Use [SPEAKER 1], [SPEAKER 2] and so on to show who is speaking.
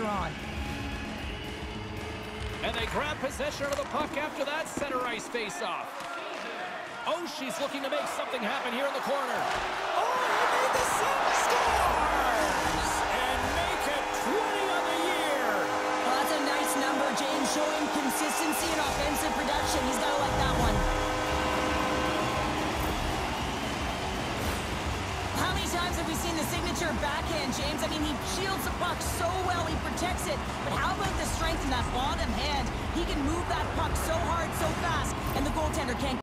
[SPEAKER 1] pressure on.
[SPEAKER 2] And they grab possession of the puck after that center ice face-off. Oh, she's looking to make something happen here in the corner. Oh, he made the save! Scores! And make it 20 on the year!
[SPEAKER 1] Well, that's a nice number, James, showing consistency and offensive production. He's got to like that one. How many times have we seen the signature backhand, James? I mean, he shields the puck so well, he protects it. But how about the strength in that bottom hand? He can move that puck so hard,